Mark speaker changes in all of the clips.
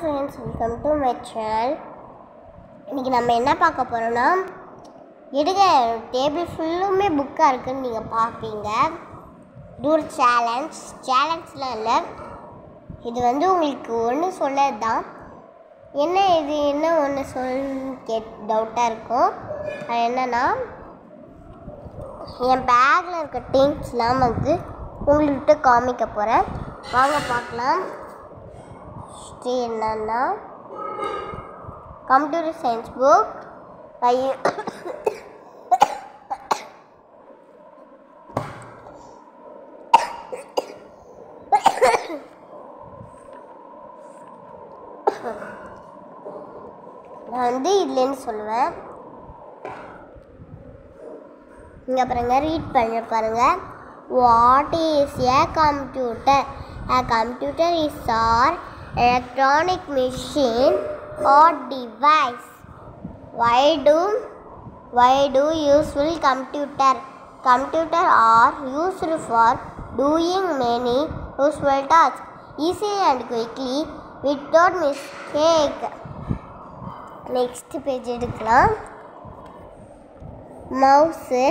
Speaker 1: Friends welcome to my channel இன்றைக்கி நம்ம என்ன பார்க்க போகிறோன்னா எடுக்க டேபிள் ஃபுல்லுமே புக்காக இருக்குன்னு நீங்கள் பார்ப்பீங்க. இது ஒரு சேலஞ்ச் சேலஞ்ச்லாம் இல்லை. இது வந்து உங்களுக்கு ஒன்று சொல்லது தான் என்ன இது என்ன ஒன்று சொல்லு கேட் டவுட்டாக இருக்கும். அது என்னென்னா என் பேக்கில் இருக்க திங்ஸ்லாம் வந்து உங்கள்கிட்ட காமிக்க போகிறேன் வாங்க பார்க்கலாம். ஹிஸ்ட்ரி என்னன்னா கம்ப்யூட்டர் சயின்ஸ் புக் நான் வந்து இதுலேருந்து சொல்லுவேன். இங்கே பாருங்க ரீட் பண்ண பாருங்கள் what is a computer a computer is are electronic machine or device why do why do useful computer computer are used for doing many useful tasks easily and quickly without mistake next page எடுக்கலாம் mouse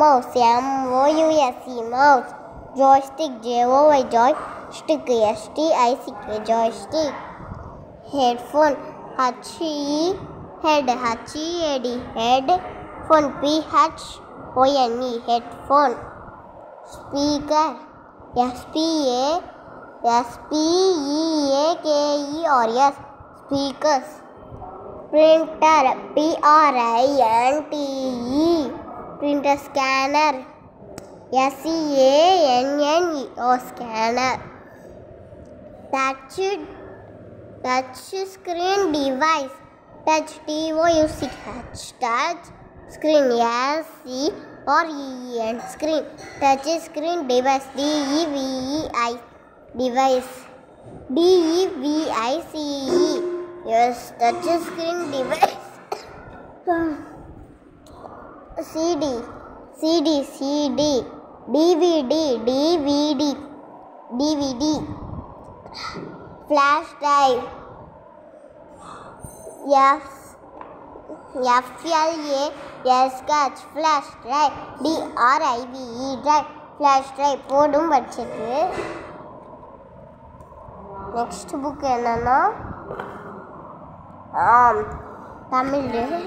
Speaker 1: mouse M O U S E mouse joystick J O Y joy stick joystick J-O-Y joystick S-T-I-C-K joystick headphone H-E head H-E-A-D headphone P-H-O-N-E headphone speaker S-P-A-S-P-E-A-K-E और yes speakers printer P-R-I-N-T-E printer scanner s c a n n e o scanner touch touch screen device touch t o u c touch touch screen s c or e n screen touch screen device d e v e i device d e v i c e Yes, touch screen device. CD, CD, CD, DVD DVD DVD flash drive F FLA எஸ்கச் flash drive DRIVE drive flash drive போடும் பட்சத்து. Next book என்னன்னா தமிழ்.